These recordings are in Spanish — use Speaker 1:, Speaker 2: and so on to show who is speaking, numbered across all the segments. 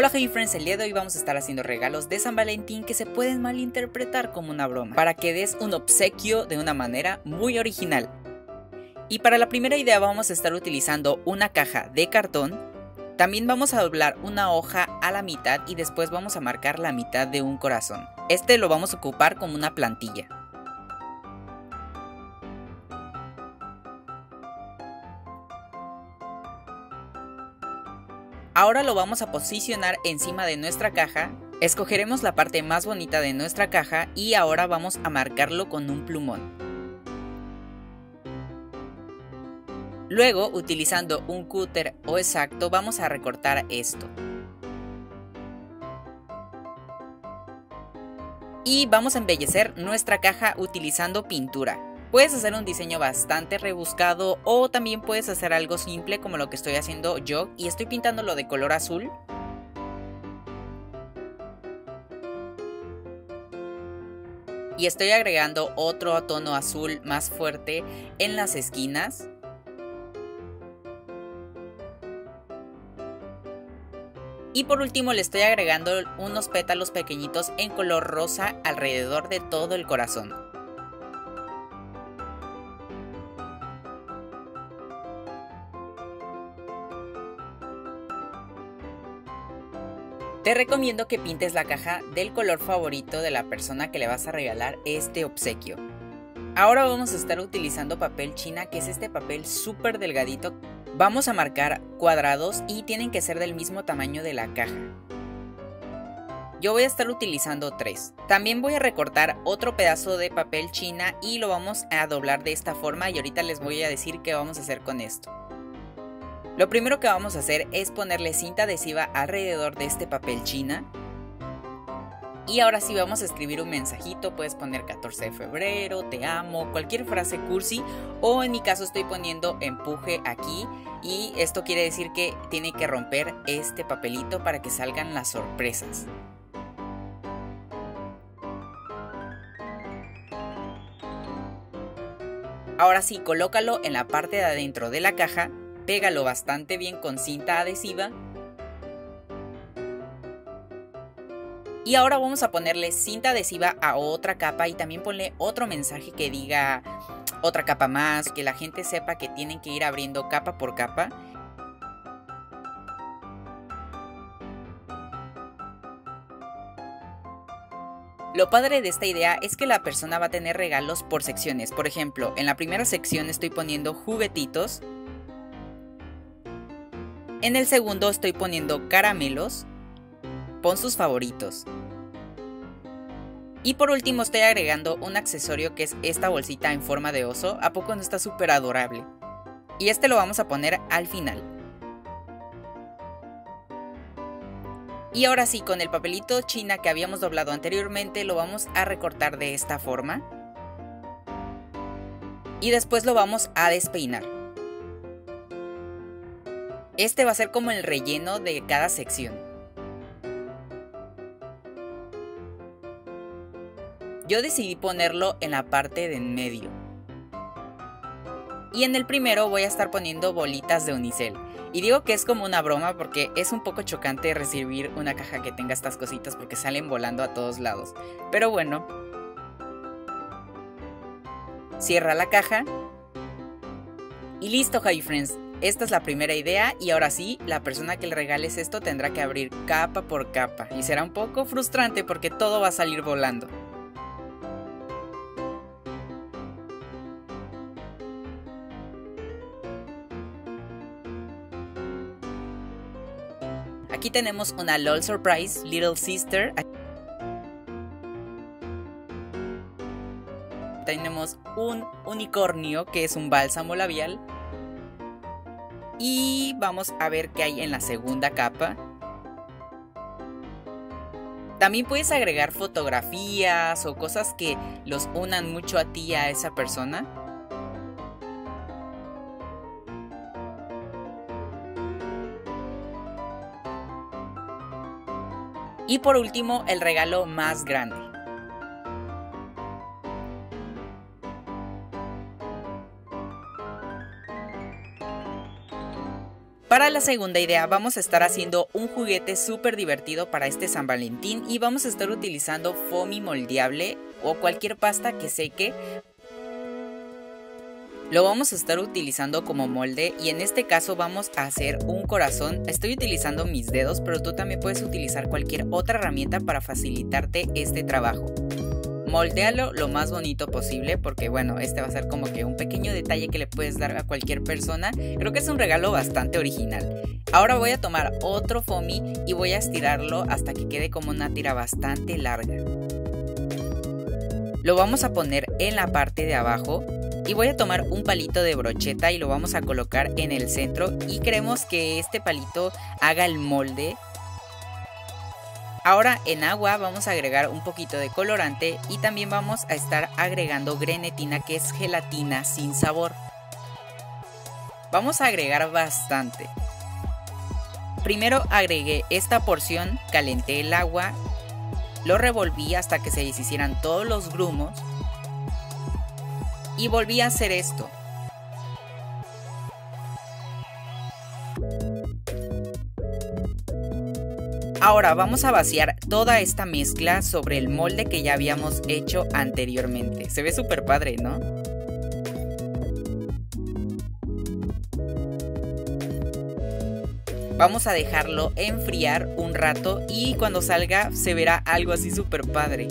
Speaker 1: Hola Hey Friends, el día de hoy vamos a estar haciendo regalos de San Valentín que se pueden malinterpretar como una broma, para que des un obsequio de una manera muy original. Y para la primera idea vamos a estar utilizando una caja de cartón, también vamos a doblar una hoja a la mitad y después vamos a marcar la mitad de un corazón. Este lo vamos a ocupar como una plantilla. Ahora lo vamos a posicionar encima de nuestra caja. Escogeremos la parte más bonita de nuestra caja y ahora vamos a marcarlo con un plumón. Luego, utilizando un cúter o exacto, vamos a recortar esto. Y vamos a embellecer nuestra caja utilizando pintura. Puedes hacer un diseño bastante rebuscado o también puedes hacer algo simple como lo que estoy haciendo yo y estoy pintándolo de color azul. Y estoy agregando otro tono azul más fuerte en las esquinas. Y por último le estoy agregando unos pétalos pequeñitos en color rosa alrededor de todo el corazón. Te recomiendo que pintes la caja del color favorito de la persona que le vas a regalar este obsequio. Ahora vamos a estar utilizando papel china, que es este papel súper delgadito. Vamos a marcar cuadrados y tienen que ser del mismo tamaño de la caja. Yo voy a estar utilizando tres. También voy a recortar otro pedazo de papel china y lo vamos a doblar de esta forma y ahorita les voy a decir qué vamos a hacer con esto. Lo primero que vamos a hacer es ponerle cinta adhesiva alrededor de este papel china. Y ahora sí vamos a escribir un mensajito, puedes poner 14 de febrero, te amo, cualquier frase cursi o en mi caso estoy poniendo empuje aquí y esto quiere decir que tiene que romper este papelito para que salgan las sorpresas. Ahora sí, colócalo en la parte de adentro de la caja pégalo bastante bien con cinta adhesiva. Y ahora vamos a ponerle cinta adhesiva a otra capa y también ponle otro mensaje que diga otra capa más, que la gente sepa que tienen que ir abriendo capa por capa. Lo padre de esta idea es que la persona va a tener regalos por secciones. Por ejemplo, en la primera sección estoy poniendo juguetitos, en el segundo estoy poniendo caramelos. Pon sus favoritos. Y por último estoy agregando un accesorio que es esta bolsita en forma de oso. ¿A poco no está súper adorable? Y este lo vamos a poner al final. Y ahora sí, con el papelito china que habíamos doblado anteriormente, lo vamos a recortar de esta forma. Y después lo vamos a despeinar. Este va a ser como el relleno de cada sección. Yo decidí ponerlo en la parte de en medio. Y en el primero voy a estar poniendo bolitas de unicel. Y digo que es como una broma porque es un poco chocante recibir una caja que tenga estas cositas porque salen volando a todos lados. Pero bueno. Cierra la caja. Y listo, Hi Friends. Esta es la primera idea y ahora sí, la persona que le regales esto tendrá que abrir capa por capa y será un poco frustrante porque todo va a salir volando. Aquí tenemos una LOL Surprise Little Sister. Tenemos un unicornio que es un bálsamo labial y vamos a ver qué hay en la segunda capa. También puedes agregar fotografías o cosas que los unan mucho a ti y a esa persona. Y por último, el regalo más grande. Para la segunda idea vamos a estar haciendo un juguete súper divertido para este San Valentín y vamos a estar utilizando foamy moldeable o cualquier pasta que seque. Lo vamos a estar utilizando como molde y en este caso vamos a hacer un corazón. Estoy utilizando mis dedos pero tú también puedes utilizar cualquier otra herramienta para facilitarte este trabajo moldealo lo más bonito posible porque bueno, este va a ser como que un pequeño detalle que le puedes dar a cualquier persona. Creo que es un regalo bastante original. Ahora voy a tomar otro foamy y voy a estirarlo hasta que quede como una tira bastante larga. Lo vamos a poner en la parte de abajo y voy a tomar un palito de brocheta y lo vamos a colocar en el centro y queremos que este palito haga el molde Ahora en agua vamos a agregar un poquito de colorante y también vamos a estar agregando grenetina que es gelatina sin sabor. Vamos a agregar bastante. Primero agregué esta porción, calenté el agua, lo revolví hasta que se deshicieran todos los grumos y volví a hacer esto. Ahora vamos a vaciar toda esta mezcla sobre el molde que ya habíamos hecho anteriormente. Se ve súper padre, ¿no? Vamos a dejarlo enfriar un rato y cuando salga se verá algo así súper padre.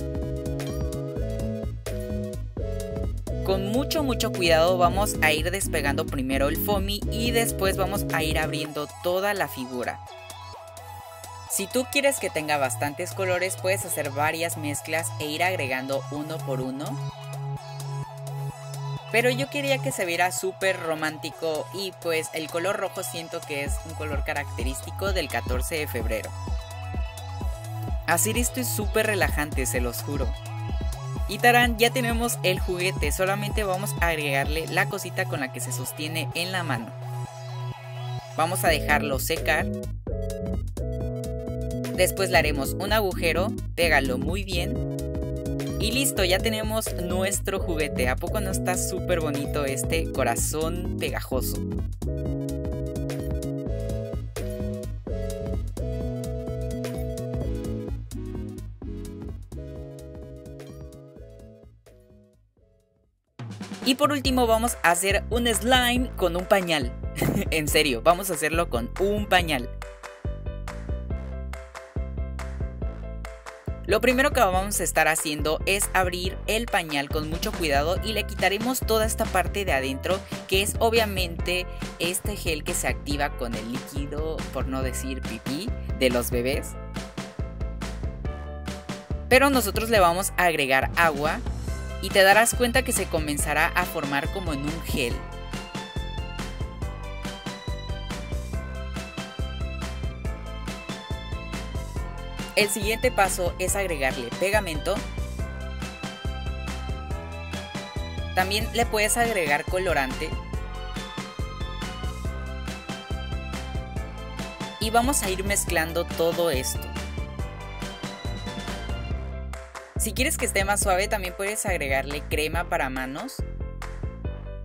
Speaker 1: Con mucho mucho cuidado vamos a ir despegando primero el foamy y después vamos a ir abriendo toda la figura. Si tú quieres que tenga bastantes colores, puedes hacer varias mezclas e ir agregando uno por uno. Pero yo quería que se viera súper romántico y pues el color rojo siento que es un color característico del 14 de febrero. Hacer esto es súper relajante, se los juro. Y Tarán, ya tenemos el juguete, solamente vamos a agregarle la cosita con la que se sostiene en la mano. Vamos a dejarlo secar Después le haremos un agujero, pégalo muy bien. Y listo, ya tenemos nuestro juguete. ¿A poco no está súper bonito este corazón pegajoso? Y por último vamos a hacer un slime con un pañal. en serio, vamos a hacerlo con un pañal. Lo primero que vamos a estar haciendo es abrir el pañal con mucho cuidado y le quitaremos toda esta parte de adentro que es obviamente este gel que se activa con el líquido, por no decir pipí, de los bebés. Pero nosotros le vamos a agregar agua y te darás cuenta que se comenzará a formar como en un gel. El siguiente paso es agregarle pegamento. También le puedes agregar colorante. Y vamos a ir mezclando todo esto. Si quieres que esté más suave también puedes agregarle crema para manos,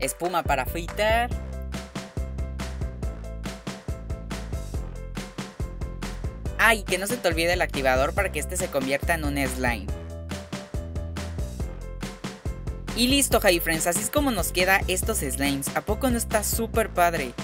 Speaker 1: espuma para fritar Ah, y que no se te olvide el activador para que este se convierta en un slime. Y listo, Hi Friends, así es como nos queda estos slimes. ¿A poco no está súper padre?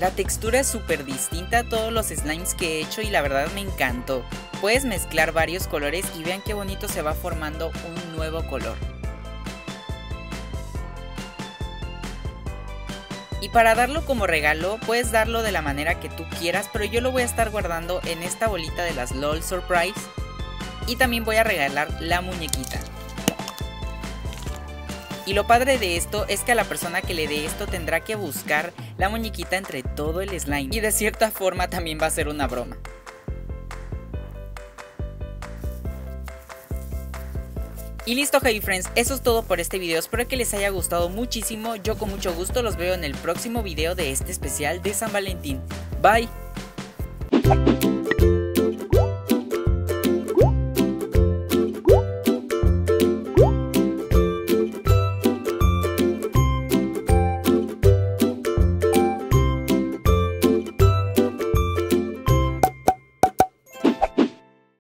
Speaker 1: La textura es súper distinta a todos los slimes que he hecho y la verdad me encantó. Puedes mezclar varios colores y vean qué bonito se va formando un nuevo color. Y para darlo como regalo, puedes darlo de la manera que tú quieras, pero yo lo voy a estar guardando en esta bolita de las LOL Surprise. Y también voy a regalar la muñequita. Y lo padre de esto es que a la persona que le dé esto tendrá que buscar la muñequita entre todo el slime. Y de cierta forma también va a ser una broma. Y listo, hey friends, eso es todo por este video, espero que les haya gustado muchísimo, yo con mucho gusto los veo en el próximo video de este especial de San Valentín. Bye.